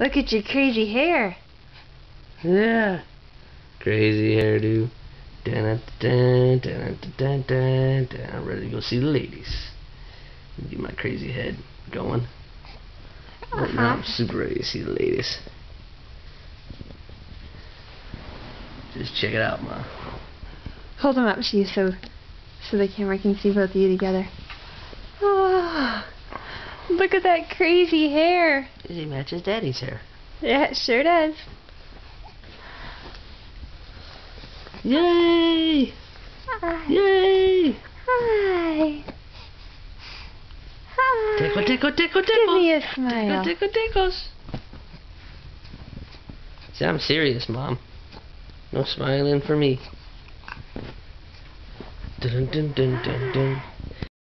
Look at your crazy hair. Yeah. Crazy hairdo. Dun, dun, dun, dun, dun, dun, dun. I'm ready to go see the ladies. Get my crazy head going. Right now uh-huh. I'm super ready to see the ladies. Just check it out, ma. Hold them up to you so so the camera can see both of you together. Oh, look at that crazy hair. It matches daddy's hair. Yeah, it sure does. Yay! Hi. Yay! Hi. Hi. Tickle, tickle, tickle, Give tickle. me a Tickle, smile. tickle, tickles. See, I'm serious, Mom. No smiling for me. Dun dun dun dun dun.